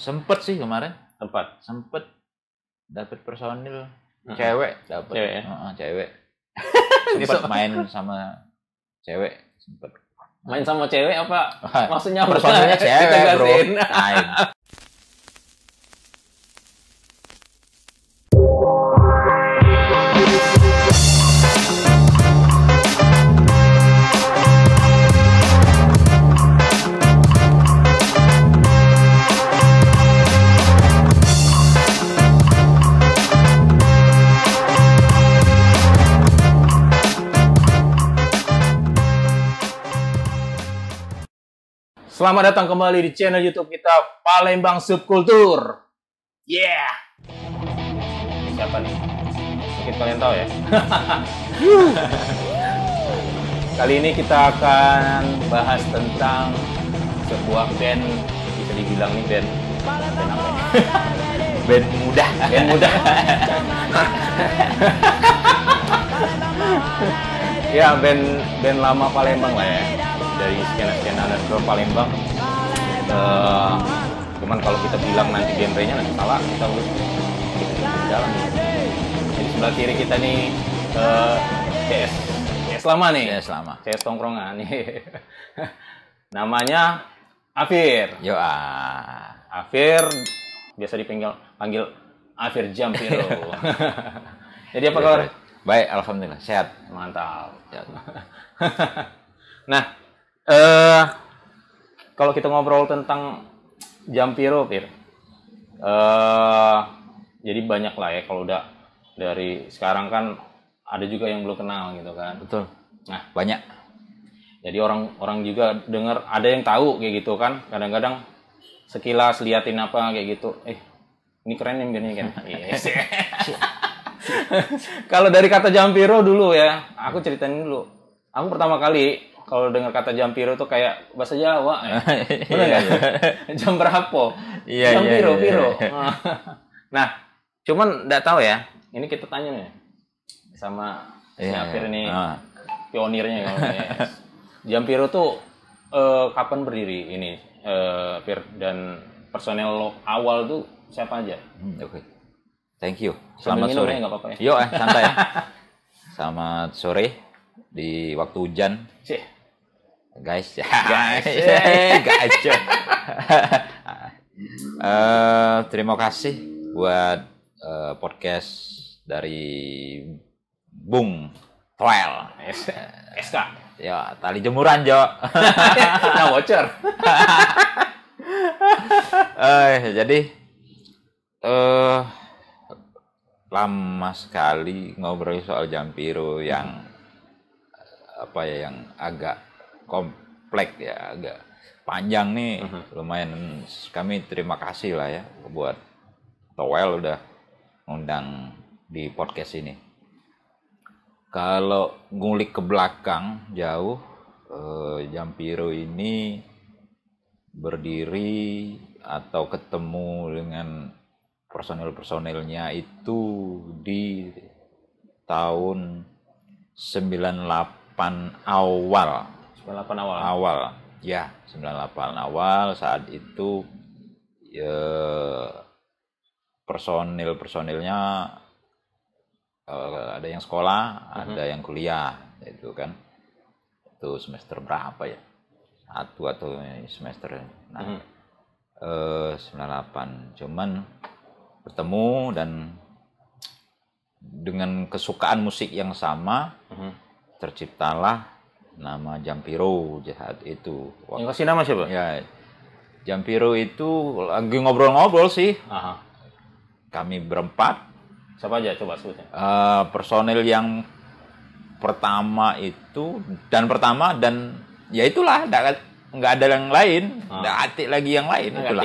sempet sih kemarin. Tempat. sempet. Dapet personil cewek. Dapet. Cewek ya? Heeh, cewek. Ini sempet main sama cewek. Sempet. Main sama cewek apa? Maksudnya personilnya cewek bro Selamat datang kembali di channel YouTube kita Palembang Subkultur. Yeah. Siapa nih? Mungkin kalian tahu ya. Kali ini kita akan bahas tentang sebuah band bisa dibilang nih band band apa band muda Band muda. ya band band lama Palembang lah ya dari skena skena underground Palembang. Eh, cuman kalau kita bilang nanti genrenya nanti salah kita udah jalan. Jadi sebelah kiri kita nih eh, CS CS lama nih. ya selama CS tongkrongan nih. Namanya Afir. yo ah Afir biasa dipanggil panggil Afir Jampiro. Jadi apa kabar? baik alhamdulillah sehat Mantap. Sehat. Nah, eh kalau kita ngobrol tentang Jampiro, Fir. Eh jadi banyak lah ya kalau udah dari sekarang kan ada juga yang belum kenal gitu kan. betul Nah, banyak jadi orang-orang juga dengar ada yang tahu kayak gitu kan. Kadang-kadang sekilas liatin apa kayak gitu. Eh, ini keren yang gini kan. Yes. Kalau dari kata Jampiro dulu ya, aku ceritain dulu. Aku pertama kali kalau dengar kata Jampiro tuh kayak bahasa Jawa. Ya. Bener Iya, nggak? Jam berapa? Iya, Jam iya, piro, iya, piro. iya. Nah, cuman nggak tahu ya. Ini kita tanya nih sama si Iya, Afir iya. nih Ah. pionirnya kalau ini. Jampiro tuh eh, kapan berdiri ini eh, Fir dan personel awal tuh siapa aja? Hmm, oke thank you selamat sore ya, apa-apa ya? Yo, eh, santai ya. Selamat sore di waktu hujan, Cih, guys. Guys. guys. Eh, terima kasih buat eh, podcast dari Bung Toel. S- SK. Ya, tali jemuran, Jo. nah, voucher. Eh, jadi eh lama sekali ngobrol soal Jampiro yang eh, apa ya yang agak kompleks ya, agak panjang nih. Lumayan kami terima kasih lah ya buat Towel udah ngundang di podcast ini. Kalau ngulik ke belakang jauh eh, Jampiro ini berdiri atau ketemu dengan personil-personilnya itu di tahun 98 awal 98 awal. awal ya 98 awal saat itu ya, personil-personilnya eh, ada yang sekolah ada yang kuliah itu kan itu semester berapa ya satu atau semester nah Mhm. eh 98 cuman bertemu dan dengan kesukaan musik yang sama Mhm. terciptalah nama Jampiro saat itu Yang kasih nama siapa? ya Jampiro itu lagi ngobrol-ngobrol sih Aha. kami berempat Siapa aja coba sebutnya. eh, personil yang pertama itu dan pertama dan ya itulah nggak ada yang lain Ah. nggak atik lagi yang lain Nggak itulah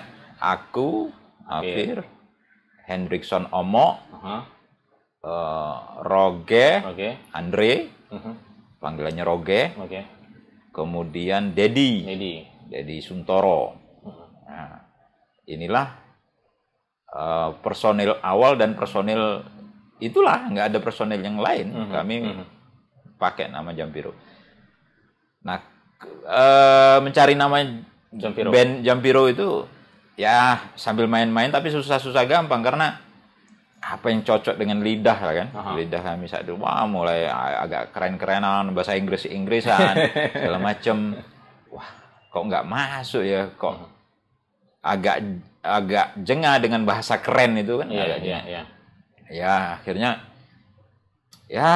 aku Afir Hendrickson Omo Aha. eh, Roge Oke. Andre Mhm. Panggilannya Roge Oke. kemudian Dedi Jadi. Dedi Suntoro Nah, inilah eh, personil awal dan personil itulah nggak ada personil yang lain Mhm, kami mhm. pakai nama Jampiro nah eh, mencari nama Jampiro. band Jampiro itu ya sambil main-main tapi susah-susah gampang karena apa yang cocok dengan lidah lah kan Aha. lidah kami saat itu wah mulai agak keren-kerenan bahasa Inggris Inggrisan segala macem wah kok nggak masuk ya kok agak agak jengah dengan bahasa keren itu kan agak iya, jengah. iya. ya akhirnya ya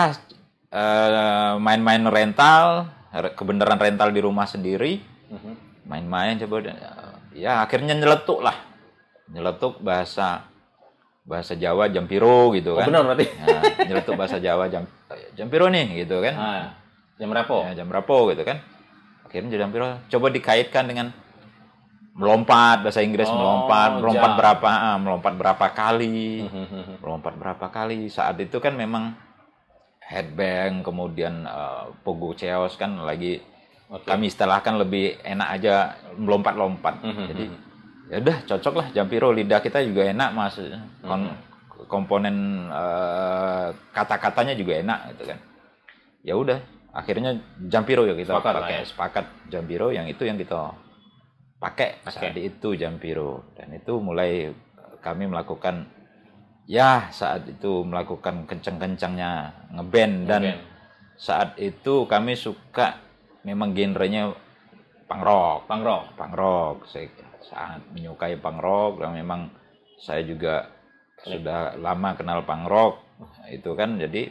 eh, main-main rental re- kebenaran rental di rumah sendiri Mhm. main-main coba ya akhirnya nyeletuk lah nyeletuk bahasa bahasa Jawa Jampiro gitu Oh, kan benar berarti. Ya, nyeletuk bahasa Jawa jam Jampiro nih gitu kan Ah, jam berapa? ya, jam berapa gitu kan akhirnya Jampiro coba dikaitkan dengan melompat bahasa Inggris Oh, melompat melompat jam. berapa ah, melompat berapa kali melompat berapa kali saat itu kan memang headbang kemudian eh, pogo cheos kan lagi Oke. kami istilahkan lebih enak aja melompat-lompat jadi ya udah cocok lah Jampiro lidah kita juga enak mas. Kon- komponen eh, kata-katanya juga enak gitu kan. Ya udah akhirnya Jampiro ya kita Sepakat pakai? ya. sepakat. Jampiro yang itu yang kita pakai saat itu Jampiro dan itu mulai kami melakukan ya saat itu melakukan kencang-kencangnya ngeband. Dan Ngeband. saat itu kami suka memang genrenya punk rock. Punk rock. punk rock sangat menyukai punk rock dan memang saya juga sudah lama kenal punk rock itu kan jadi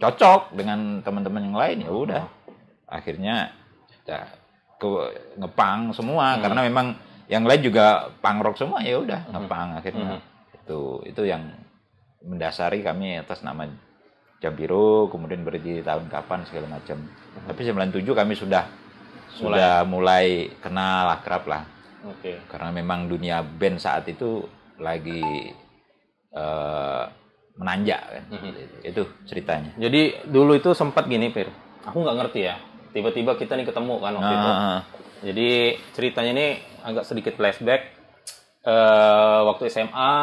cocok dengan teman-teman yang lain ya udah. Akhirnya ya, ke ngepang semua karena memang yang lain juga punk rock semua ya udah ngepang akhirnya. Itu itu yang mendasari kami atas nama Jampiro kemudian berdiri tahun kapan segala macam. Tapi 97 kami sudah sudah mulai kenal akrab lah Oke. karena memang dunia band saat itu lagi eh, menanjak kan itu ceritanya Jadi dulu itu sempat gini, Pir. Aku nggak ngerti ya. Tiba-tiba kita nih ketemu kan waktu itu. Ah, Jadi ceritanya ini agak sedikit flashback. Eh waktu SMA,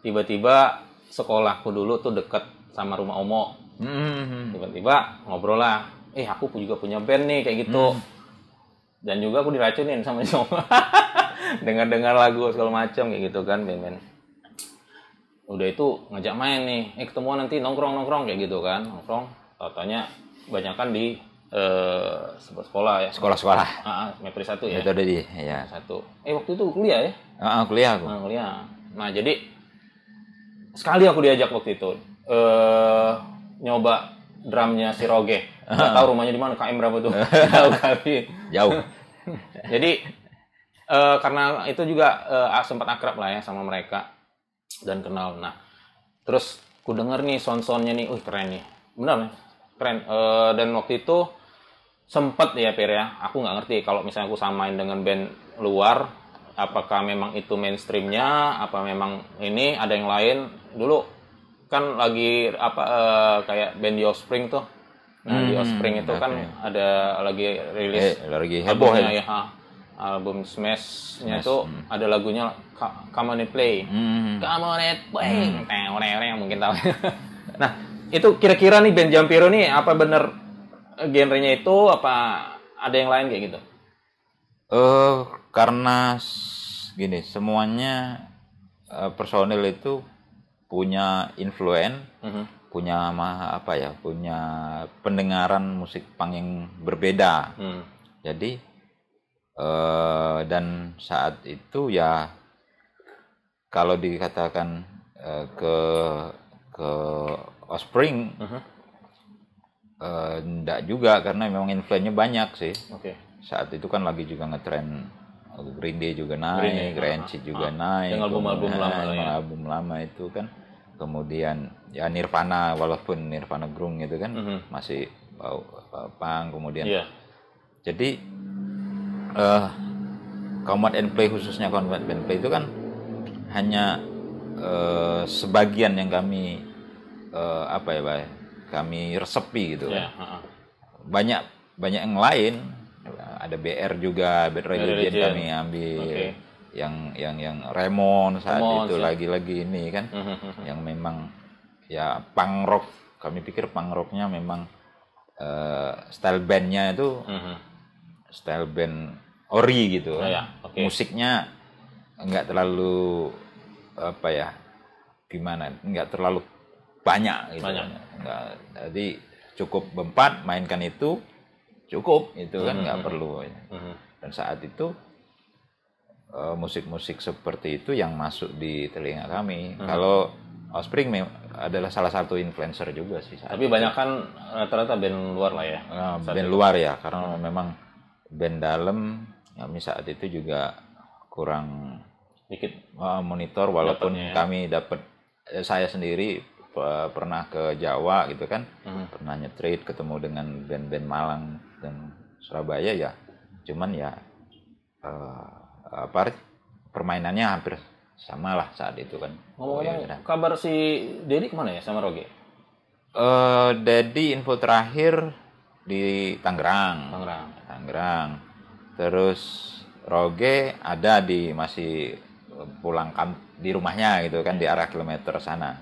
tiba-tiba sekolahku dulu tuh deket sama rumah Omo. hmm, Tiba-tiba ngobrol lah. Eh aku juga punya band nih kayak gitu. Dan juga aku diracunin sama si Omo. Dengar-dengar lagu segala macam kayak gitu kan band-band. Udah itu ngajak main nih. Eh ketemuan nanti nongkrong-nongkrong kayak gitu kan. Nongkrong. Tanya banyak kan di eh sekolah ya. sekolah-sekolah Ah, ah, Mepri satu ya. metode di ya Satu. Eh waktu itu kuliah ya? Ah, ah, kuliah aku Nah, kuliah. Nah, jadi sekali aku diajak waktu itu eh nyoba drumnya si Roge. Nggak tahu rumahnya di mana, KM berapa tuh? Tahu kali. jauh Jadi eh, karena itu juga eh, sempat akrab lah ya sama mereka dan kenal. Nah, terus ku denger nih sound-soundnya nih, wih keren nih, benar nih, keren. Eh, dan waktu itu sempet ya Pir ya, aku nggak ngerti kalau misalnya aku samain dengan band luar, apakah memang itu mainstreamnya, apa memang ini ada yang lain. Dulu kan lagi apa eh, kayak band The Offspring tuh. Nah, Hmm, Offspring itu kan oke. ada lagi rilis eh lagi heboh albumnya ya ha. album Smash-nya Smash, itu ada lagunya Come On and Play Hmm. Come On and Play yang mungkin tahu nah itu kira-kira nih band Jampiro nih apa bener genrenya itu apa ada yang lain kayak gitu Eh karena s- gini semuanya eh, personil itu punya influen Mhm. Punya apa ya punya pendengaran musik punk yang berbeda Hmm. jadi eh dan saat itu ya kalau dikatakan eh, ke ke Offspring Mhm. eh, enggak juga karena memang influennya banyak sih oke saat itu kan lagi juga ngetren eh, Green Day juga Green Day, naik, Grand ah, juga ah. naik, Yang album-album lama ya. album lama itu kan, kemudian ya Nirvana walaupun Nirvana grung itu kan Mhm. masih bau uh, punk, kemudian iya jadi eh Combat and Play khususnya Combat and Play itu kan hanya eh, sebagian yang kami eh, apa ya, Pak, kami resepi gitu iya kan ha-ha. banyak banyak yang lain ada BR juga Bad Religion Religion. kami ambil Oke. Yang yang yang Remon saat Ramones, itu ya. lagi-lagi ini kan yang memang ya punk rock kami pikir punk rocknya memang eh, style bandnya itu style band ori gitu Oh, ya, oke. musiknya nggak terlalu apa ya gimana nggak terlalu banyak gitu Banyak. nggak jadi cukup berempat mainkan itu cukup itu kan nggak perlu dan saat itu eh, musik-musik seperti itu yang masuk di telinga kami Hmm. kalau Offspring adalah salah satu influencer juga sih Tapi banyak kan rata-rata band luar lah ya. Nah, band itu. luar ya karena memang band dalam kami saat itu juga kurang Dikit. uh, monitor walaupun Dapatnya ya. kami dapat eh, saya sendiri pe- pernah ke Jawa gitu kan Mhm. pernah nyetrade ketemu dengan band-band Malang dan Surabaya ya cuman ya eh, apa permainannya hampir sama lah saat itu kan Oh, ya Ngomong-ngomong, udah. kabar si Dedi ke mana ya sama Roge? Eh, Dedi info terakhir di Tangerang Tangerang. Tangerang. Terus Roge ada di masih pulang kam di rumahnya gitu kan di arah kilometer sana.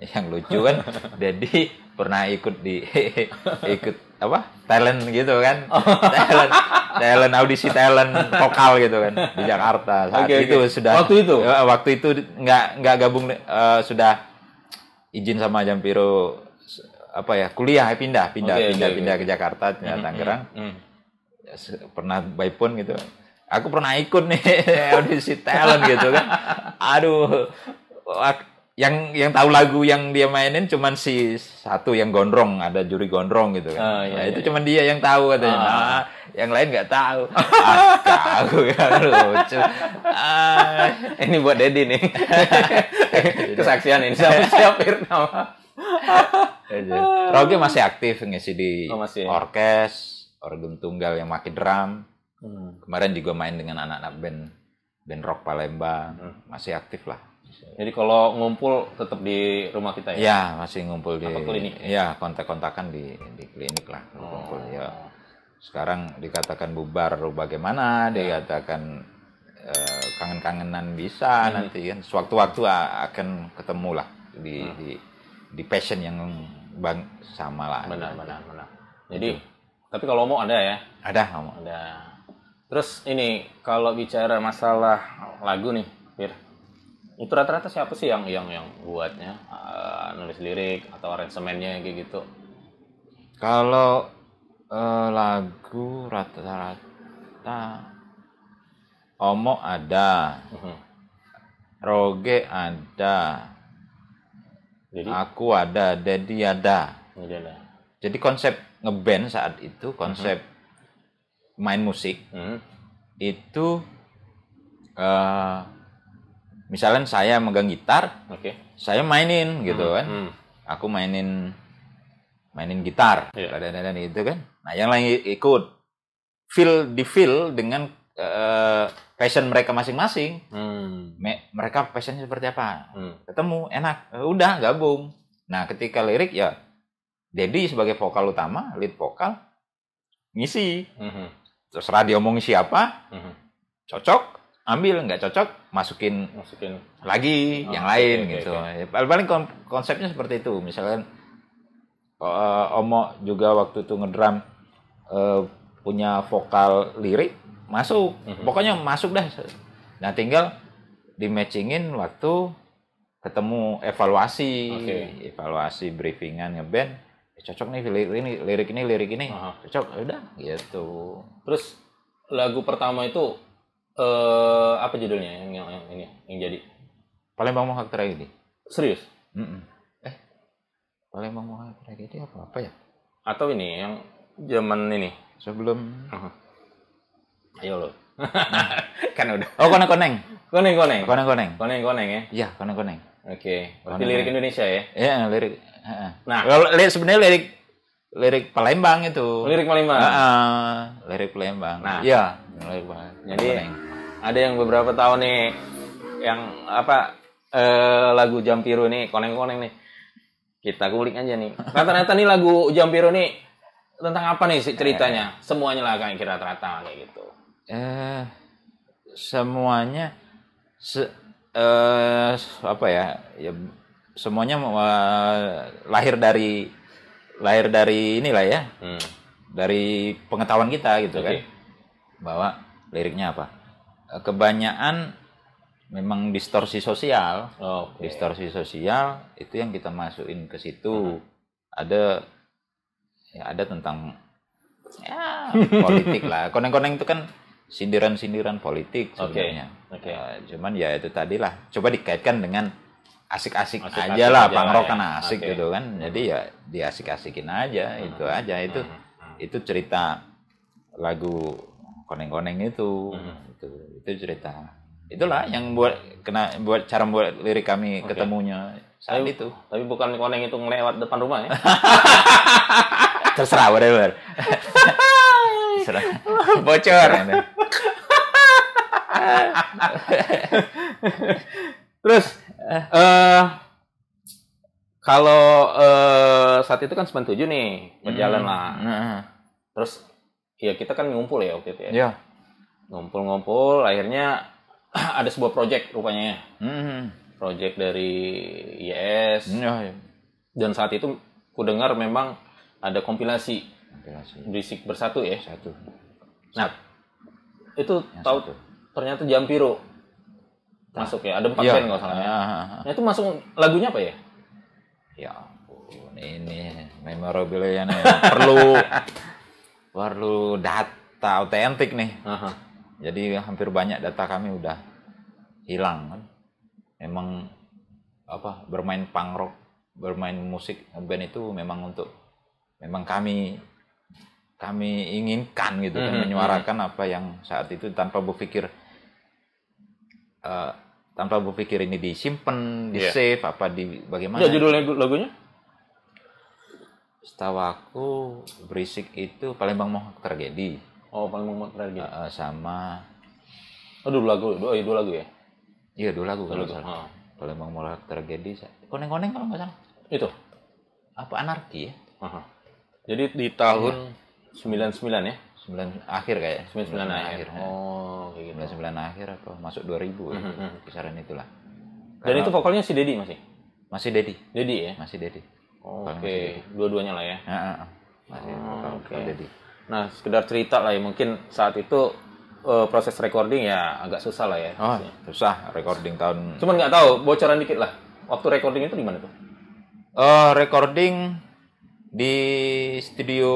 Yang lucu kan Dedi pernah ikut di ikut apa talent gitu kan talent talent audisi talent vokal gitu kan di Jakarta saat Oke, itu oke. sudah Waktu itu? Ya, waktu itu nggak nggak gabung eh, sudah izin sama Jampiro apa ya kuliah pindah pindah Oke, oke, pindah oke. pindah ke Jakarta pindah Tangerang Hmm. Ya, se- pernah by phone gitu aku pernah ikut nih audisi talent gitu kan aduh yang yang tahu lagu yang dia mainin cuman si satu yang gondrong ada juri gondrong gitu kan Ah, iya, Nah, iya, itu cuman dia yang tahu katanya Ah. Nah, yang lain nggak tahu ah tahu ya lucu ah, Ini buat Dedi nih. Kesaksian ini siapa siapin nama. Roge masih aktif ngisi di Oh, masih. orkes organ tunggal yang makin drum Hmm. kemarin juga main dengan anak-anak band band rock Palembang Hmm. masih aktif lah Jadi kalau ngumpul tetap di rumah kita ya? ya masih ngumpul di Apa klinik? ya kontak-kontakan di di klinik lah Oh. ngumpul ya sekarang dikatakan bubar bagaimana dikatakan eh, kangen-kangenan bisa Hmm. nanti kan sewaktu-waktu akan ketemu lah di Hmm. di di passion yang bang sama lah Benar, benar, benar. Jadi, tapi kalau mau ada ya? ada ngomong Ada. Terus ini kalau bicara masalah lagu nih, Fir. Itu rata-rata siapa sih yang yang yang buatnya Eh, nulis lirik atau aransemennya kayak gitu? Kalau eh, lagu rata-rata Omo ada, Mhm. Roge ada, Jadi aku ada, Dedi ada. ada. Jadi konsep ngeband saat itu, konsep main musik Hmm. itu eh misalnya saya megang gitar, Oke. saya mainin gitu kan. Hmm. Aku mainin mainin gitar, Iya. dan dan itu kan. Nah, yang lain ikut feel di feel dengan eh, passion mereka masing-masing. Hmm. Me- mereka passionnya seperti apa? Hmm. Ketemu enak, Eh, udah gabung. Nah, ketika lirik ya Dedi sebagai vokal utama, lead vokal ngisi. Mhm. Terserah dia omongin siapa, Mhm. cocok, ambil, nggak cocok, masukin Masukin. lagi Oh, yang oke, lain oke, gitu. oke. Ya, paling paling kon- konsepnya seperti itu. Misalkan eh, Omo juga waktu itu ngedrum eh, punya vokal lirik masuk. Mhm. Pokoknya masuk dah. Nah, tinggal di matchingin waktu ketemu evaluasi, Oke. evaluasi briefingan ngeband. Eh, cocok nih lirik ini, lirik ini, lirik ini. Aha. Cocok, ya udah gitu. Terus lagu pertama itu eh apa judulnya yang yang, yang ini yang jadi Palembang Mohawk Tragedy. serius Mm-mm. Eh, Palembang Mohawk Tragedy apa apa ya? atau ini yang zaman ini Sebelum ayo lo kan udah Oh, koneng koneng. koneng koneng Koneng koneng. koneng koneng ya Iya, koneng koneng. oke berarti Koneng, lirik. Indonesia ya Iya, lirik. Nah. Kalau lirik sebenarnya lirik lirik Palembang itu. lirik Palembang Heeh, lirik Palembang. Nah. iya, lirik Palembang. Jadi Koneng. Ada yang beberapa tahun nih yang apa eh, lagu Jampiro nih koneng-koneng nih. Kita kulik aja nih. Rata-rata nih lagu Jampiro nih tentang apa nih sih ceritanya? Semuanya lah kayak kira rata kayak gitu. eh semuanya se, eh, apa ya? Ya semuanya eh, lahir dari lahir dari inilah ya, Hmm. dari pengetahuan kita gitu Oke. kan. Bahwa liriknya apa? Kebanyakan memang distorsi sosial Oke. distorsi sosial itu yang kita masukin ke situ ada ya ada tentang ya politik lah koneng-koneng itu kan sindiran-sindiran politik sebenarnya oke. Ya, cuman ya itu tadi lah coba dikaitkan dengan asik-asik aja lah lah rock ya. kan asik Oke. gitu kan jadi ya diasik-asikin aja itu aja itu Hmm. itu cerita lagu koneng-koneng itu Mhm. itu itu cerita itulah yang buat kena buat cara buat lirik kami Oke. ketemunya saat Tapi- itu Tapi bukan koneng itu ngelewat depan rumah ya? terserah whatever terserah Bocor. Terus eh kalau eh, saat itu kan 97 nih berjalan lah. Nah, Terus ya kita kan ngumpul ya waktu itu ya. ya Ngumpul-ngumpul akhirnya ada sebuah project rupanya ya. Mhm. Project dari IS Ya, ya. dan saat itu ku dengar memang ada kompilasi Kompilasi. berisik bersatu ya. satu Nah, itu yang tahu satu. ternyata Jampiro masuk ya. Ada empat Iya. band nggak salah ya. Ah, ah, ah. Nah, itu masuk lagunya apa ya? ya ampun ini memorabilia nih perlu perlu data otentik nih Aha. Jadi hampir banyak data kami udah hilang kan. Memang apa bermain punk rock, bermain musik band itu memang untuk memang kami kami inginkan gitu kan Mhm, menyuarakan apa yang saat itu tanpa berpikir eh, tanpa berpikir ini disimpan, di Iya. save apa di bagaimana. Ya judul lagu- lagunya? Setahu aku berisik itu Palembang Mohawk Tragedi Oh, paling mau lagi. Eh, sama Oh, dua lagu. Dua, iya, dua lagu ya. iya dua lagu Dua kalau lagu. Palembang Mohawk Tragedi koneng-koneng kalau nggak salah Itu. apa anarki ya Aha. Jadi di tahun 99 ya? sembilan akhir kayak 99 akhir. ya. Oh, kayak gitu. sembilan sembilan akhir apa masuk 2000 ya. Mhm, mhm. kisaran itulah Dan Karena- itu vokalnya si Dedi masih? masih Dedi Dedi ya? masih Dedi Oke, masih Dedi. dua-duanya lah ya. Ah. masih Oh, oke. vokal Dedi Nah, sekedar cerita lah ya. Mungkin saat itu eh, proses recording ya agak susah lah ya. oh susah recording tahun Cuman nggak tahu, bocoran dikit lah. Waktu recording itu di mana tuh? oh recording di studio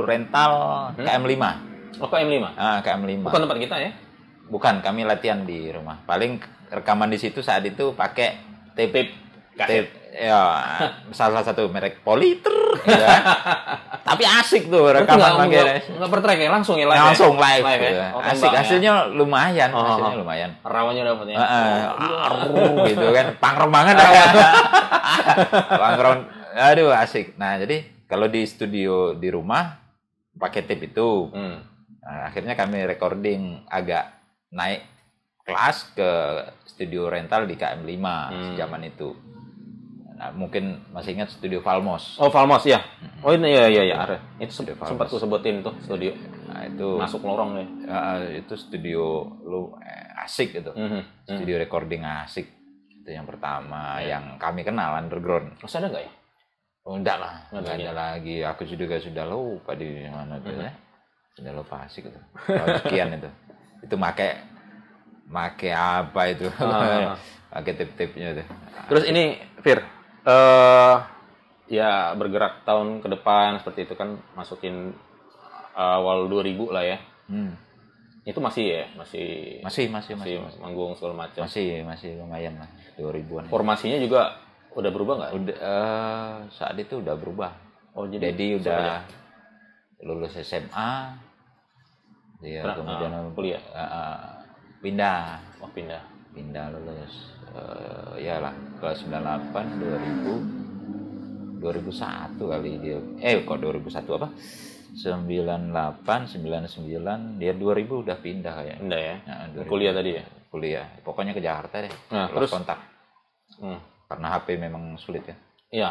rental Hmm? KM5 Oh, KM5. ah KM5 Bukan tempat kita ya? Bukan, kami latihan di rumah. Paling rekaman di situ saat itu pakai tape tape ya salah satu merek Politer ya. Tapi asik tuh rekaman pakai nggak- nggak per track ya, langsung ya live. ya? langsung live, Live ya? ya. Oh, asik ya? hasilnya lumayan Oh, hasilnya lumayan Rawannya dapatnya. Heeh, arr, gitu kan pangkrong banget pangkrong aduh asik nah jadi kalau di studio di rumah pakai tape itu Hmm. Nah, akhirnya kami recording agak naik kelas ke studio rental di KM5 Hmm. zaman itu. Nah, mungkin masih ingat studio Valmos. Oh, Valmos ya. Oh, ini ya ya ya. Itu Studio sem- sempat ku sebutin tuh studio. Nah, itu Masuk lorong nih. eh, itu studio lu eh, asik gitu. Mhm. Studio recording asik. Itu yang pertama Ya. yang kami kenal underground. Masih ada nggak ya? Oh, enggak lah, Enggak ada lagi. Aku juga sudah lupa di mana tuh Mhm. ya. Sudah lupa asik itu. Tahun sekian itu. Itu make make apa itu? Ah. pakai tip-tipnya itu. Terus ini, Fir, eh ya bergerak tahun ke depan seperti itu kan masukin awal 2000 lah ya. Hmm. Itu masih ya, masih Masih, masih, masih masih, manggung segala macam. masih, masih lumayan lah, 2000-an. Formasinya juga udah berubah nggak? Udah eh, saat itu udah berubah. Oh, jadi aja? udah lulus SMA. Dia Pernah, kemudian ah, kuliah? eh, eh, pindah. Oh, pindah. Pindah lulus eh ya lah kelas 98 2000 2001 kali dia eh kok 2001 apa 98 99 dia 2000 udah pindah kayak Pindah ya. Nah, 2000. Kuliah tadi ya? kuliah pokoknya ke Jakarta deh Nah, terus? kontak Hmm. karena HP memang sulit ya Iya,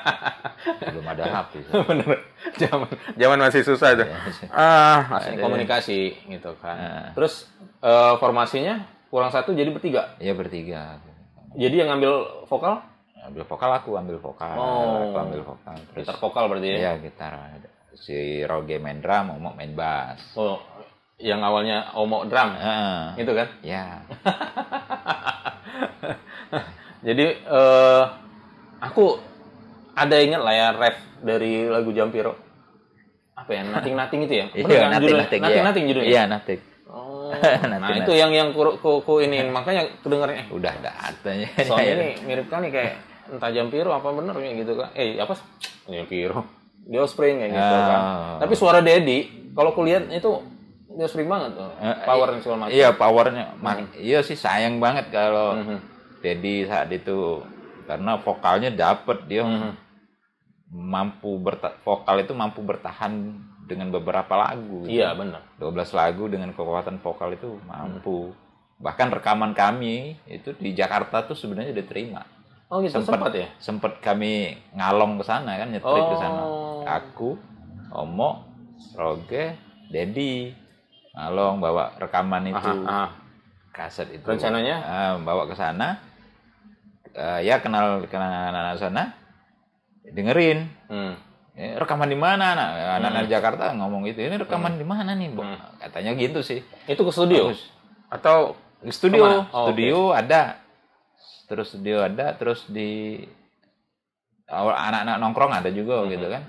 belum ada HP bener. Zaman zaman masih susah itu. Ya, Ah, masih komunikasi gitu kan. Nah. Terus eh, formasinya kurang satu jadi bertiga. ya bertiga Jadi yang ngambil vokal ambil vokal aku ambil vokal Oh. aku ambil vokal terus gitar vokal berarti ya. ya gitar si Roge main drum mau main bass Oh, yang awalnya omo drum Heeh. gitu kan. Ya. Jadi eh aku ada ingat lah ya ref dari lagu Jampiro. Apa ya? Nothing Nothing itu ya? Bener Iya, kan natik, Nothing iya. Nothing judulnya. Iya, natik. Nothing, nah, itu nothing. yang yang ku, ku, ku ini makanya kedengarannya eh, Udah ada katanya. soalnya ini mirip kali kayak entah Jampiro apa bener ya gitu kan. Eh, apa? Jampiro. Di Offspring kayak gitu kan. Oh. Tapi suara Dedi kalau kulihat itu di Offspring banget tuh. Eh, Power dan segala macam. Iya, powernya. Ma- Iya sih sayang banget kalau Mhm. Dedi saat itu karena vokalnya dapet dia Mhm. mampu berta- vokal itu mampu bertahan dengan beberapa lagu. Iya, benar. 12 lagu dengan kekuatan vokal itu mampu. Bahkan rekaman kami itu di Jakarta tuh sebenarnya diterima. Oh gitu sempat, ya? Sempet kami ngalong ke sana kan nyetrik ke sana. Oh. Aku, Omo, Roge, Dedi ngalong bawa rekaman itu Aha, aha. kaset itu. Rencananya? Ah, bawa ke sana. Eh, ya kenal kenal anak-anak sana. Dengerin. Hmm. Eh, rekaman di mana anak anak-anak Jakarta ngomong gitu ini rekaman di mana nih Bo? Hmm. katanya gitu sih Itu ke studio Bagus. atau Di studio Ke mana? Oh, studio ada terus studio ada terus di awal anak-anak nongkrong ada juga Hmm. gitu kan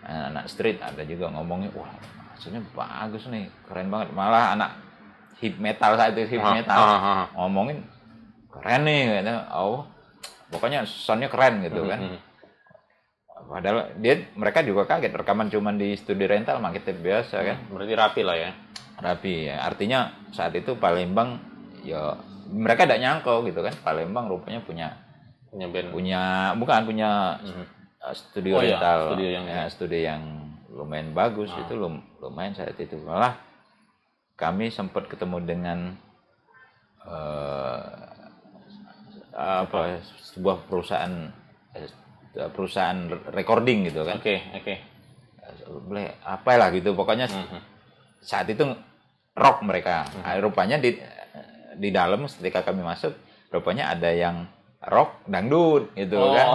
anak-anak street ada juga ngomongnya wah maksudnya bagus nih keren banget malah anak hip metal saat itu hip Ah, metal ah, ah. ngomongin keren nih katanya oh pokoknya soundnya keren gitu kan Hmm. Padahal dia mereka juga kaget rekaman cuman di studio rental mah kita biasa kan Berarti rapi lah ya. rapi ya artinya saat itu Palembang ya mereka tidak nyangkau gitu kan Palembang rupanya punya Punya band. punya bukan punya Mhm. uh, studio Oh iya, rental studio yang- ya, studio yang lumayan bagus Ah. itu lum- lumayan saat itu malah kami sempat ketemu dengan eh, apa sebuah perusahaan eh, perusahaan recording gitu kan Oke, oke. boleh apalah gitu pokoknya Mhm. saat itu rock mereka Ah, rupanya di di dalam ketika kami masuk rupanya ada yang rock dangdut gitu Oh. kan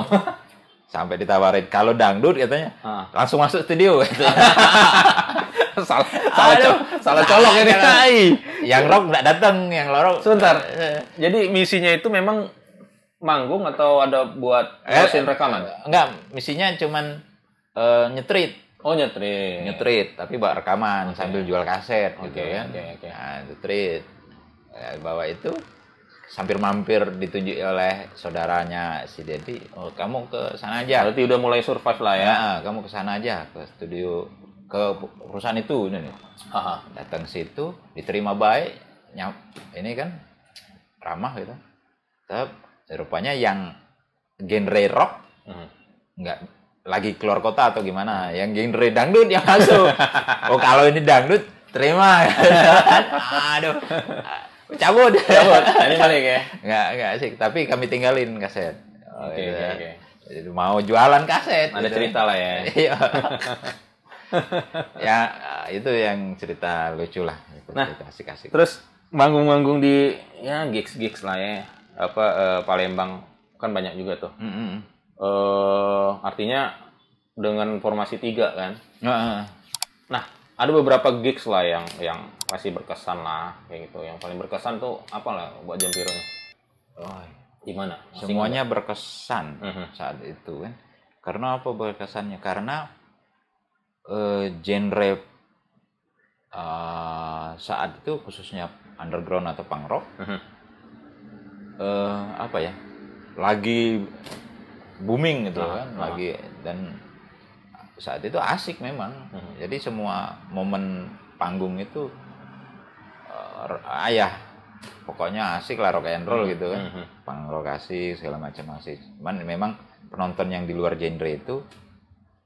sampai ditawarin kalau dangdut katanya Ah. langsung masuk studio salah salah, co- salah colok ini. yang rock nggak datang yang rock Sebentar. Eh, Jadi misinya itu memang manggung atau ada buat Eh, rekaman? enggak misinya cuman eh, nyetrit. Oh nyetri. nyetrit tapi bawa rekaman sambil jual kaset Oke, gitu kan oke, oke. nah nyetrit. Ya, bawa itu hampir mampir ditunjuk oleh saudaranya si Dedi oh kamu ke sana aja. Berarti udah mulai survive lah ya. ya kamu ke sana aja ke studio ke perusahaan itu ini datang situ diterima baik ini kan ramah gitu. Tapi rupanya yang genre rock Mhm. nggak lagi keluar kota atau gimana yang genre dangdut yang masuk oh kalau ini dangdut terima aduh cabut Cabut, ini balik ya. nggak nggak sih tapi kami tinggalin kaset Oh, Oke, gitu. oke, oke. Jadi mau jualan kaset Ada gitu. cerita lah ya. Iya. ya itu yang cerita lucu lah Nah, cerita asik-asik Terus manggung-manggung di ya gigs-gigs lah ya. Apa eh, Palembang kan banyak juga tuh. Mm-mm. Eh artinya dengan formasi tiga kan. Heeh. Nah, ada beberapa gigs lah yang yang masih berkesan lah kayak gitu. Yang paling berkesan tuh apa lah buat Jampiro nih? Oh, Gimana? Masih semuanya berkesan Mhm. saat itu kan karena apa berkesannya karena eh, genre eh, saat itu khususnya underground atau punk rock Mhm. Eh, apa ya lagi booming gitu Ah, kan ah. lagi dan saat itu asik memang Mhm. jadi semua momen panggung itu eh, ayah pokoknya asik lah rock and roll gitu kan Mhm. punk rock asik segala macam asik cuman memang penonton yang di luar genre itu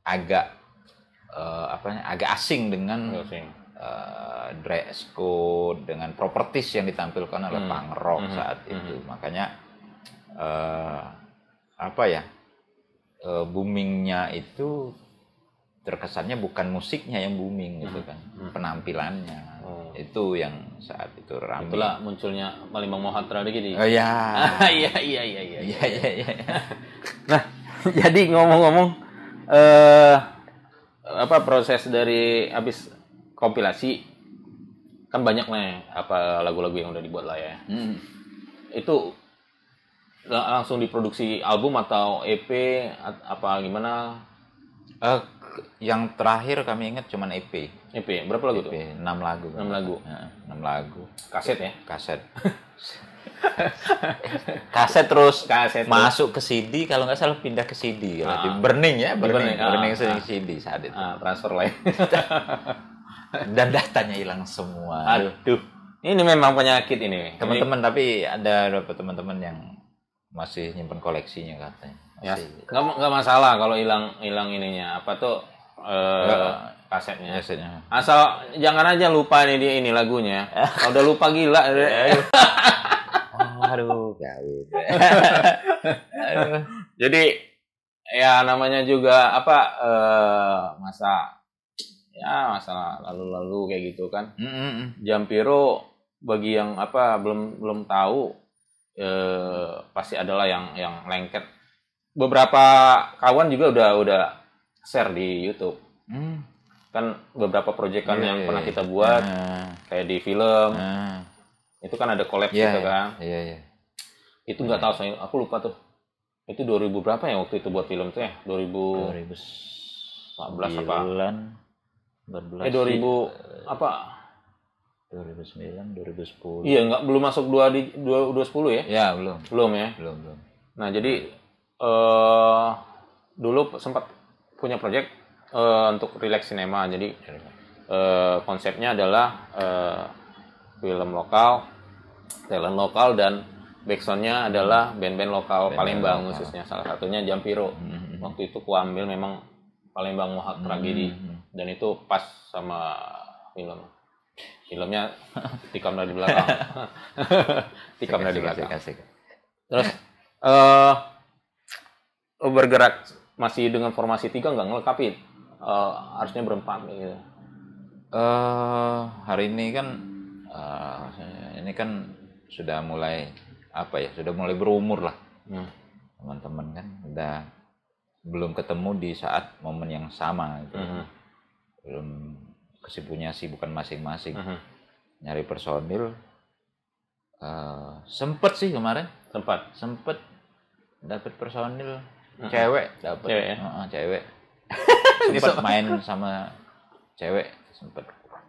agak eh, apa namanya, agak asing dengan Enggak eh, dress code dengan properties yang ditampilkan oleh Hmm. punk rock Mhm. saat itu makanya eh, apa ya eh, boomingnya itu terkesannya bukan musiknya yang booming gitu kan penampilannya Oh. itu yang saat itu ramai Itulah munculnya Palembang Mohatra lagi di. oh ya Iya iya iya iya. iya iya iya Nah, jadi ngomong-ngomong eh apa proses dari habis kompilasi kan banyak nih apa lagu-lagu yang udah dibuat lah ya. Hmm. itu la- langsung diproduksi album atau EP apa gimana? Eh, yang terakhir kami ingat cuman EP. EP berapa lagu tuh? EP 6 lagu. Enam lagu. Heeh, 6 lagu. Kaset ya? Kaset. Kaset terus Kaset terus. masuk ke CD kalau nggak salah pindah ke CD Ah. burning ya burning burning, ah, burning ah. ke CD saat itu Ah, transfer lah. ya. dan datanya hilang semua Aduh. Ini memang penyakit ini. teman-teman tapi ada beberapa teman-teman yang masih nyimpen koleksinya katanya ya Masih. nggak nggak masalah kalau hilang hilang ininya apa tuh eh, kasetnya Kasetnya. asal jangan aja lupa nih dia ini lagunya kalau udah lupa gila aduh kawin aduh jadi ya namanya juga apa eh, masa ya masalah lalu-lalu kayak gitu kan. Mm, mm, mm. Jampiro bagi yang apa belum belum tahu eh, pasti adalah yang yang lengket. Beberapa kawan juga udah udah share di YouTube. Mm. kan beberapa proyekan Iya, yang iya, pernah iya. kita buat Nah, kayak di film. Nah. itu kan ada collab Iya, gitu kan. iya iya. Itu nggak tahu saya aku lupa tuh. Itu 2000 berapa ya waktu itu buat film tuh ya? 2000 2014 apa? 14 eh 2000 apa? 2009 2010 iya nggak belum masuk dua di dua dua sepuluh ya? Ya belum. Belum ya? Belum belum. Nah jadi eh dulu sempat punya project eh, untuk relax cinema. Jadi eh, konsepnya adalah eh, film lokal talent lokal dan backsoundnya adalah band-band lokal Band-band Palembang lokal. khususnya. Salah satunya Jampiro. Mhm. waktu itu kuambil memang Palembang Mohak tragedi. Mhm. dan itu pas sama film. Filmnya tikam dari belakang. Tikam dari belakang. kasih, kasih. terus eh bergerak masih dengan formasi tiga nggak ngelengkapi? Eh, harusnya berempat gitu. Eh, hari ini kan eh, ini kan sudah mulai apa ya sudah mulai berumur lah. Hmm. teman-teman kan udah belum ketemu di saat momen yang sama gitu. Mhm. belum kesibukannya sibukan masing-masing Mhm. nyari personil eh sempet sih kemarin sempat sempet dapet personil Mhm. cewek dapet Cewek ya? Heeh, cewek sempet main sama cewek sempet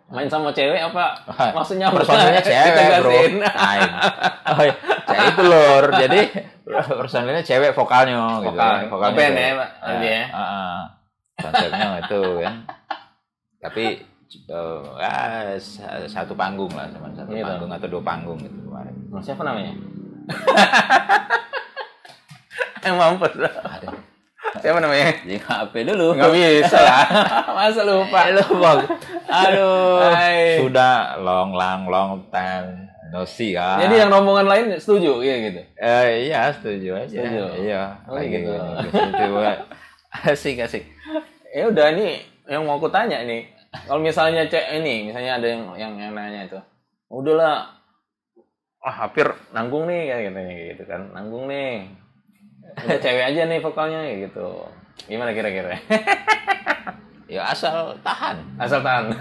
main sama cewek apa maksudnya personilnya cewek bro. Main. oh cewek itu lor jadi personilnya cewek vokalnya gitu Vokal. kan. vokalnya Ngeband cewek. ya, Pak, Ah, ya? ah, ah. konsepnya itu kan tapi ah, sa- satu panggung lah cuma satu Gitu. panggung atau dua panggung gitu kemarin Nah, siapa namanya eh mampus Aduh, siapa namanya jadi HP dulu nggak bisa lah masa lupa lu, Bang. Aduh, Hai. sudah long long long time no see ah. jadi yang rombongan lain setuju ya gitu Eh, iya setuju aja. Setuju. Iya. Oh, lagi gitu. setuju. asik asik. ya udah nih yang mau aku tanya nih kalau misalnya cek ini misalnya ada yang yang, yang nanya itu udahlah ah hampir nanggung nih kayak gitu gitu kan nanggung nih udah cewek aja nih vokalnya kayak gitu gimana kira-kira Ya asal tahan, asal tahan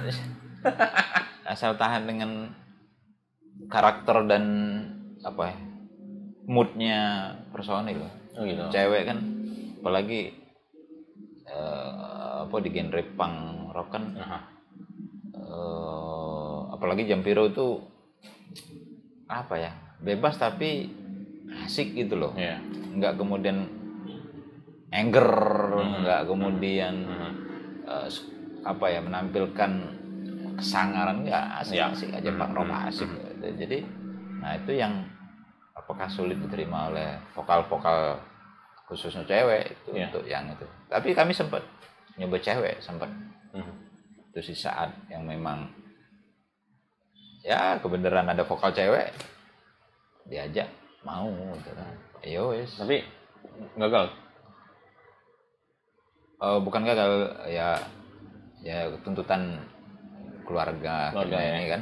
asal tahan dengan karakter dan apa ya moodnya personil. oh gitu Cewek kan, apalagi eh, apa di genre punk rock kan, Nah, eh, apalagi Jampiro itu apa ya bebas tapi asik gitu loh. iya nggak kemudian anger Hmm. nggak kemudian eh, s- apa ya menampilkan kesangaran nggak asik Ya. asik aja Hmm. pak rock asik jadi nah itu yang apakah sulit diterima oleh vokal-vokal khususnya cewek itu Ya. untuk yang itu. Tapi kami sempat nyoba cewek sempat Mhm. itu sih saat yang memang ya kebenaran ada vokal cewek diajak mau gitu kan. Ayo wes tapi gagal? Eh, bukan gagal ya ya tuntutan keluarga, Keluarga, ya. ini kan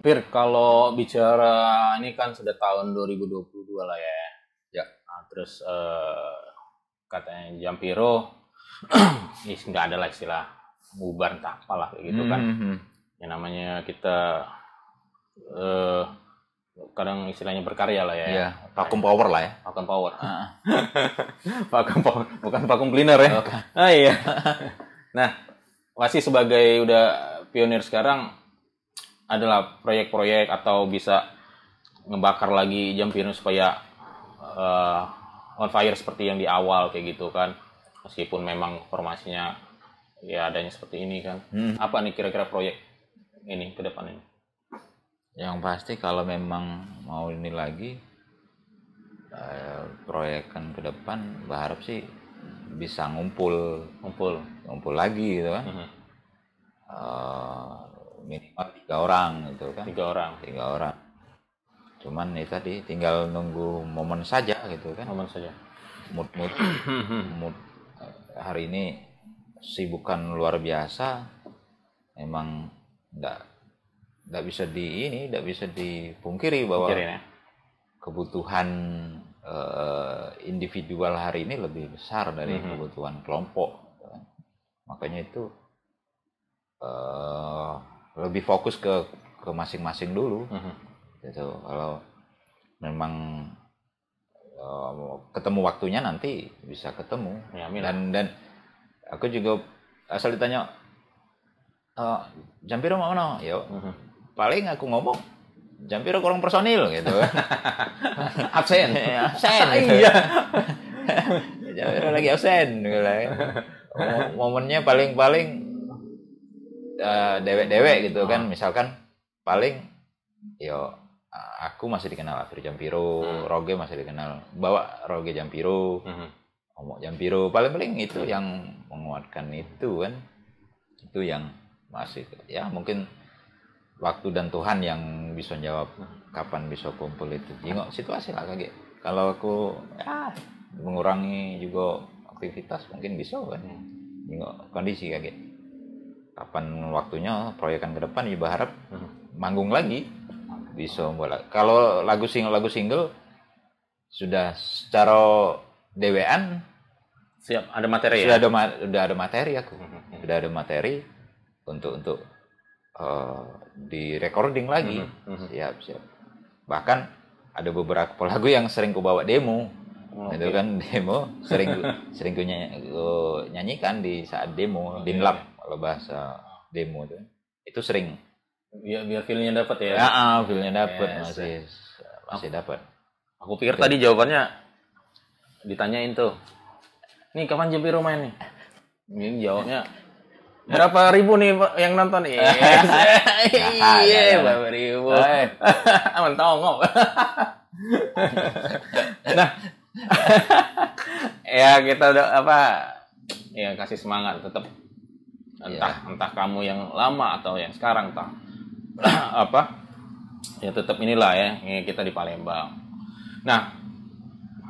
Pir, kalau bicara ini kan sudah tahun 2022 lah ya. Ya. Nah, terus eh, katanya Jampiro, ini nggak ada lah istilah bubar entah apalah kayak gitu kan. Mhm. Yang namanya kita eh kadang istilahnya berkarya lah ya. Iya, vacuum power lah ya. Vacuum power. Ah. vacuum power, bukan vacuum cleaner ya. Bukan. Ah iya. nah, masih sebagai udah pionir sekarang adalah proyek-proyek atau bisa ngebakar lagi jam piano supaya eh, on fire seperti yang di awal kayak gitu kan. Meskipun memang formasinya ya adanya seperti ini kan. Hmm. Apa nih kira-kira proyek ini ke depan ini? Yang pasti kalau memang mau ini lagi eh, proyekan ke depan berharap sih bisa ngumpul Ngumpul. ngumpul lagi gitu kan. Mhm. Eh, minimal tiga orang gitu kan. Tiga orang. Tiga orang. Cuman itu tadi tinggal nunggu momen saja gitu kan. Momen saja. Mood mood mood eh, hari ini sibukan luar biasa. Emang nggak nggak bisa di ini nggak bisa dipungkiri bahwa Pikirin ya. kebutuhan eh, individual hari ini lebih besar dari Mhm. kebutuhan kelompok. gitu kan. Makanya itu eh, lebih fokus ke ke masing-masing dulu. Mhm. Gitu. Kalau memang eh, ketemu waktunya nanti bisa ketemu. Ya, amin. Dan dan aku juga asal ditanya eh Jampiro mau mana? Ya Mhm. paling aku ngomong Jampiro kurang personil gitu. Absen. absen gitu. Iya. Jampiro lagi absen gitu. Mo- Momennya paling-paling eh, dewek-dewek gitu kan. Misalkan paling yo aku masih dikenal Afri Jampiro, Hmm. Roge masih dikenal bawa Roge Jampiro, Mhm. Omok Jampiro paling-paling itu yang menguatkan itu kan. Itu yang masih ya mungkin waktu dan Tuhan yang bisa jawab kapan bisa kumpul itu. Jengok situasi lah kaget. Kalau aku ya mengurangi juga aktivitas mungkin bisa kan. Jengok kondisi kaget. Kapan waktunya proyekan ke depan ya berharap Mhm. manggung lagi bisa bola. Kalau lagu single lagu single sudah secara dewean Siap, ada materi sudah ya? ada sudah ada materi aku Mhm. sudah ada materi untuk untuk eh, di recording lagi siap siap bahkan ada beberapa lagu yang sering ku bawa demo Oh, itu oke. kan demo sering sering ku nyanyikan di saat demo Oke, dinlap kalau bahasa demo itu itu sering Biar biar feelnya dapat ya. ya ah, feelnya dapat Yes. masih masih dapat Aku pikir tadi jawabannya ditanyain tuh. Nih kapan Jampiro main nih? Ini jawabnya berapa ribu nih yang nonton? Nah, Iya, nah, nah. berapa ribu? Eh. Aman tongok. nah, ya kita udah apa? Ya kasih semangat tetap entah entah kamu yang lama atau yang sekarang entah apa ya tetap inilah ya ini kita di Palembang. Nah,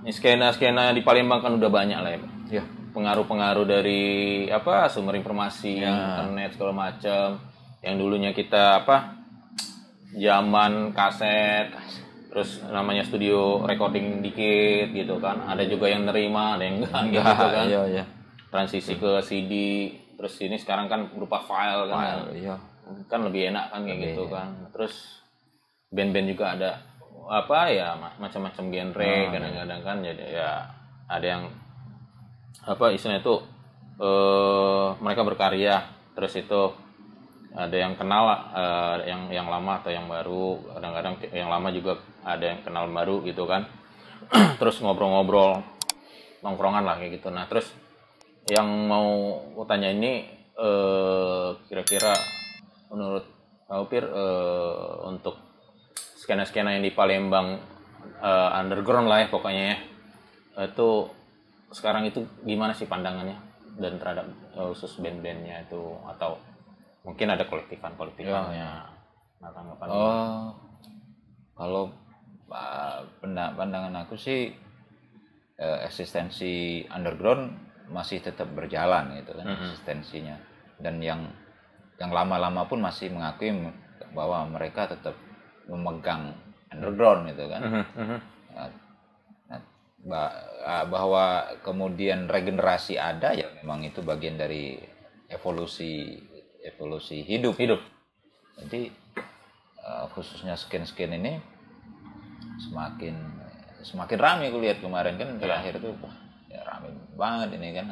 ini skena-skena di Palembang kan udah banyak lah ya. ya Pengaruh-pengaruh dari apa sumber informasi, Ya. internet segala macam. Yang dulunya kita apa zaman kaset, terus namanya studio recording dikit gitu kan. Ada juga yang nerima, ada yang enggak gitu kan. iya iya Transisi ke CD, terus ini sekarang kan berupa file kan. File, iya. Kan lebih enak kan kayak Lebih, gitu kan. Terus band-band juga ada apa ya ma- macam-macam genre Ah, kadang-kadang kan. Jadi ya ada yang apa istilahnya itu eh mereka berkarya. Terus itu ada yang kenal eh, yang yang lama atau yang baru. Kadang-kadang yang lama juga ada yang kenal baru gitu kan. Terus ngobrol-ngobrol nongkrongan lah kayak gitu. Nah terus yang mau aku tanya ini eh kira-kira menurut Kak Upir eh, untuk skena-skena yang di Palembang eh, underground lah ya pokoknya ya itu sekarang itu gimana sih pandangannya dan terhadap eh, khusus band-bandnya itu? Atau mungkin ada kolektifan-kolektifannya nah tanggapan? Oh, kalau uh, pandangan aku sih eh, eksistensi underground masih tetap berjalan gitu kan Mhm. eksistensinya. Dan yang yang lama-lama pun masih mengakui bahwa mereka tetap memegang underground gitu kan. Mhm, mhm. Nah, ba- ah, bahwa kemudian regenerasi ada ya memang itu bagian dari evolusi evolusi hidup. Hidup. Jadi eh, khususnya skin-skin ini semakin semakin ramai aku lihat kemarin kan terakhir tuh wah, ya ramai banget ini kan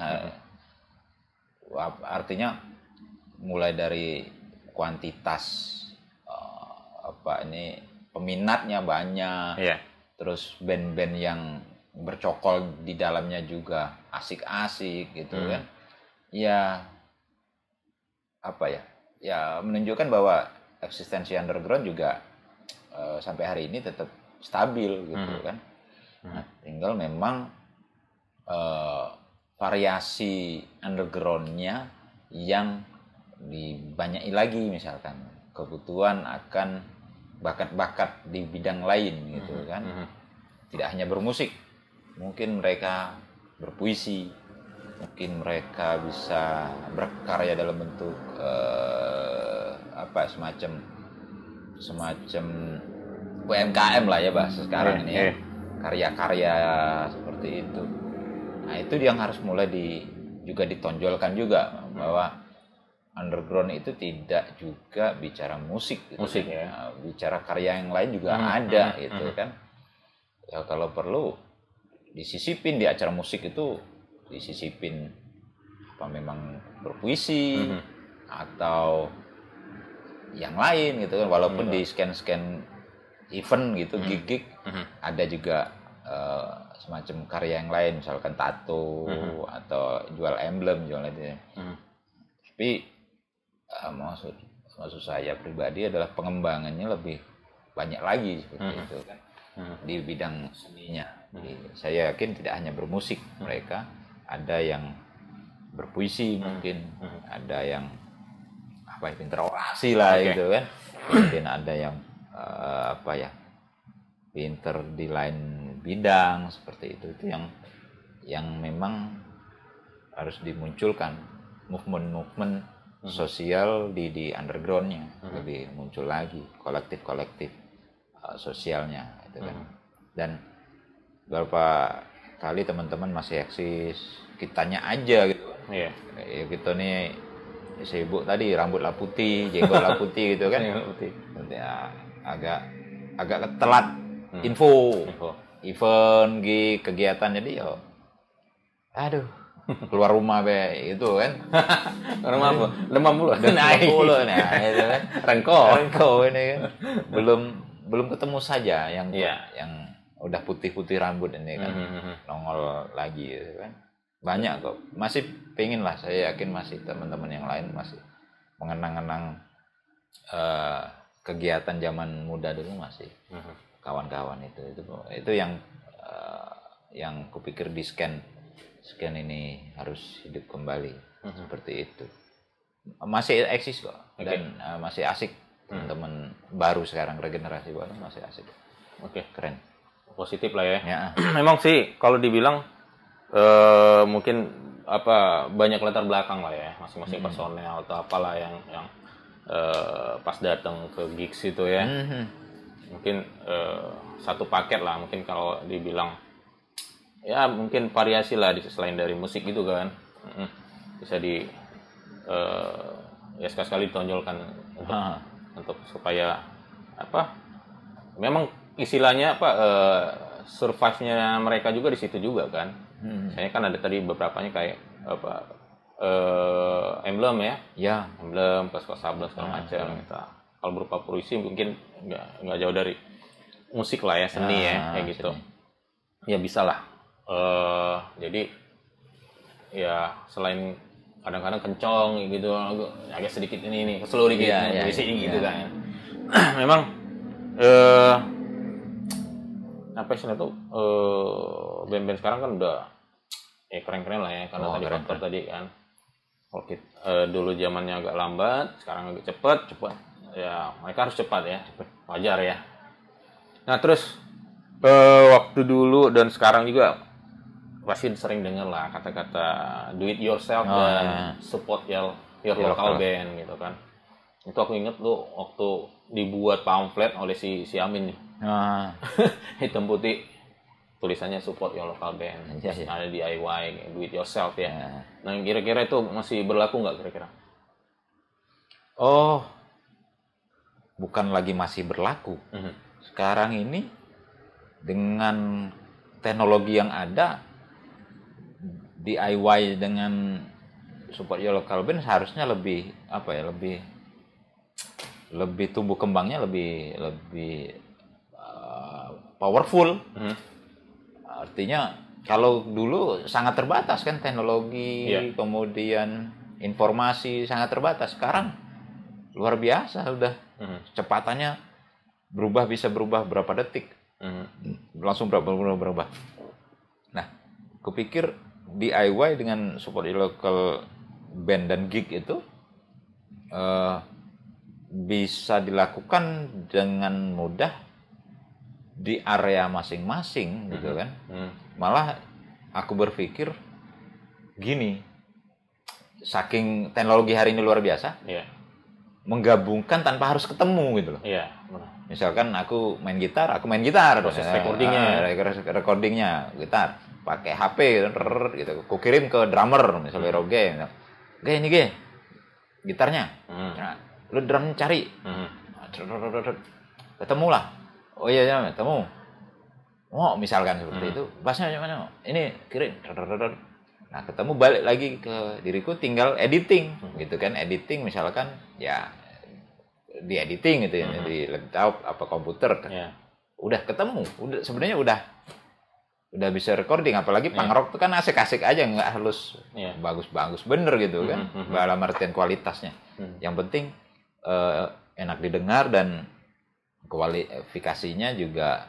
Wah, artinya mulai dari kuantitas eh, apa ini peminatnya banyak Iya. terus band-band yang bercokol di dalamnya juga asik-asik gitu Hmm. kan ya apa ya ya menunjukkan bahwa eksistensi underground juga eh, sampai hari ini tetap stabil gitu Hmm. kan nah, tinggal memang eh, variasi undergroundnya yang dibanyaki lagi misalkan. Kebutuhan akan bakat-bakat di bidang lain gitu kan. Mhm. tidak hanya bermusik. Mungkin mereka berpuisi. Mungkin mereka bisa berkarya dalam bentuk eh, apa semacam semacam UMKM lah ya bahasa sekarang ini ya. Karya-karya seperti itu nah itu yang harus mulai di juga ditonjolkan juga bahwa underground itu tidak juga bicara musik gitu Musik, kan. ya. Nah, bicara karya yang lain juga Hmm, ada hmm, gitu hmm. kan ya kalau perlu disisipin di acara musik itu disisipin apa memang berpuisi Mhm. atau yang lain gitu kan walaupun Betul. di scan scan event gitu Mhm. gig-gig Mhm. ada juga eh, semacam karya yang lain misalkan tato Mhm. atau jual emblem jual itu Mhm. tapi eh, maksud maksud saya pribadi adalah pengembangannya lebih banyak lagi seperti Mhm. itu kan Mhm. di bidang seninya Jadi, saya yakin tidak hanya bermusik mereka ada yang berpuisi mungkin Mhm. ada yang apa ya pinter orasi lah Oke. gitu kan mungkin ada yang eh, apa ya pinter di lain bidang seperti itu. Itu yang yang memang harus dimunculkan. Movement-movement sosial di di undergroundnya lebih muncul lagi. Kolektif-kolektif eh, sosialnya itu kan. Dan beberapa kali teman-teman masih eksis kitanya aja gitu. Iya. ya gitu nih sibuk tadi rambut lah putih jenggot lah putih gitu kan. Ya agak agak telat. Hmm. info. Info. Event gig kegiatan jadi yo aduh keluar rumah be itu kan Rumah apa? Demam mulu. naik mulu nah itu kan Rengko. Rengko ini kan belum belum ketemu saja yang Iya. yang udah putih-putih rambut ini kan Mhm. nongol lagi gitu kan banyak kok masih pengen lah saya yakin masih teman-teman yang lain masih mengenang-enang eh, kegiatan zaman muda dulu masih Mhm. Kawan-kawan itu. Itu itu yang eh, yang kupikir di scan scan ini harus hidup kembali. Mhm. seperti itu. Masih eksis kok. Dan eh, masih asik. Teman-teman baru sekarang regenerasi baru masih asik. Oke, keren. Positif lah ya. ya. Memang sih kalau dibilang eh mungkin apa banyak latar belakang lah ya, masing-masing personel atau apalah yang yang eh, pas datang ke gigs itu ya. Mhm. Mungkin eh, satu paket lah, mungkin kalau dibilang ya mungkin variasi lah di- selain dari musik gitu kan. Bisa di eh, ya sekali-sekali ditonjolkan untuk Ah. untuk supaya apa memang istilahnya apa eh, survive-nya mereka juga di situ juga kan Hmm. saya kan ada tadi beberapanya kayak apa eh, emblem ya ya emblem plus sabla segala macam gitu. Kalau berupa puisi mungkin nggak nggak jauh dari musik lah ya seni ya Ah, kayak gitu. seni. ya bisa lah. Eh jadi ya selain kadang-kadang kencong gitu agak sedikit ini ini dikit Iya, ya, iya, puisi iya. gitu kan. Memang eh apa sih itu? Eh band-band sekarang kan udah ya keren-keren lah ya karena Oh, tadi keren, faktor tadi kan. Kalau kita, eh, dulu zamannya agak lambat sekarang agak cepet cepet ya mereka harus cepat ya wajar ya. Nah terus eh, waktu dulu dan sekarang juga pasti sering dengar lah kata-kata do it yourself Oh, dan iya. support your your Your local local. band gitu kan. Itu aku inget tuh waktu dibuat pamflet oleh si si Amin nih. Nah, hitam putih. Tulisannya support your local band. Terus iya. ada DIY do it yourself ya. Ya. nah kira-kira itu masih berlaku nggak kira-kira? Oh, bukan lagi masih berlaku. Mhm. Sekarang ini dengan teknologi yang ada DIY dengan support your local band seharusnya lebih apa ya lebih lebih tumbuh kembangnya lebih lebih uh, powerful Mhm. artinya kalau dulu sangat terbatas kan teknologi Iya. kemudian informasi sangat terbatas sekarang luar biasa udah Mhm. kecepatannya berubah bisa berubah berapa detik Mhm. langsung berubah berubah berubah nah kupikir DIY dengan support local band dan gig itu eh, bisa dilakukan dengan mudah di area masing-masing gitu kan Mhm. malah aku berpikir gini saking teknologi hari ini luar biasa Iya. Menggabungkan tanpa harus ketemu gitu loh Iya. benar. misalkan aku main gitar aku main gitar Proses recordingnya ah, ya. recordingnya gitar pakai HP rrrr, gitu aku kirim ke drummer misalnya Hmm. Roge. Ge ini ge gitarnya Mhm. nah, lu drum cari Mhm. ketemu lah oh iya iya ketemu oh misalkan seperti Hmm. itu bassnya mana ini kirim nah ketemu balik lagi ke diriku tinggal editing Hmm. gitu kan editing misalkan ya di editing gitu ya Hmm. di laptop apa komputer Iya. udah ketemu udah sebenarnya udah udah bisa recording apalagi punk rock tuh kan asik-asik aja nggak harus Iya. bagus-bagus bener gitu kan Mhm, mhm. dalam artian kualitasnya Mhm. yang penting eh, enak didengar dan kualifikasinya juga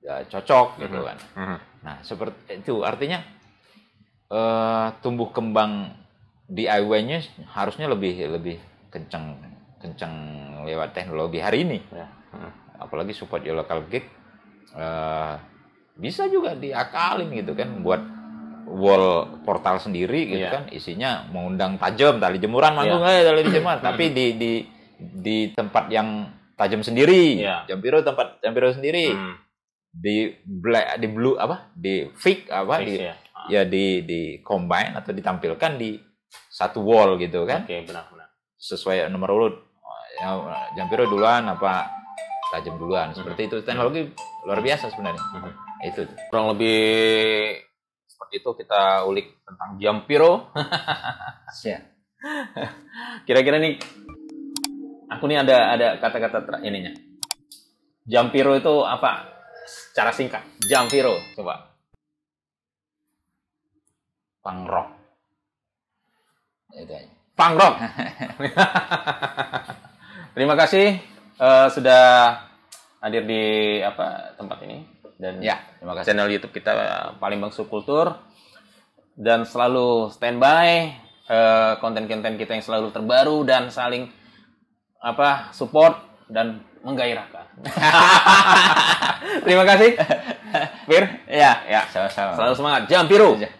ya, cocok gitu Mhm. kan Mhm. nah seperti itu artinya eh, tumbuh kembang DIY-nya harusnya lebih lebih kenceng kenceng lewat teknologi hari ini Iya. Mhm. apalagi support your local gig eh, bisa juga diakalin gitu kan buat wall portal sendiri gitu Iya. kan isinya mengundang tajam tali jemuran manggung eh tali jemuran tapi di di di tempat yang tajam sendiri Iya. jampiro tempat jampiro sendiri Mhm. di black di blue apa di fix apa Fix, di ya. ya di di combine atau ditampilkan di satu wall gitu kan Oke, benar-benar. sesuai nomor urut ya, Jampiro duluan apa tajam duluan seperti itu teknologi luar biasa sebenarnya Mhm. itu Kurang lebih seperti itu kita ulik tentang Jampiro. ya Kira-kira nih aku nih ada ada kata-kata ininya. Jampiro itu apa? Secara singkat. Jampiro, coba. punk rock itu aja Punk rock. Terima kasih eh, sudah hadir di apa tempat ini dan ya terima kasih channel YouTube kita Palembang Subkultur dan selalu standby eh, konten-konten kita yang selalu terbaru dan saling apa support dan menggairahkan. Terima kasih, Fir. ya Ya, sama-sama selalu semangat. Jampiru. Ya.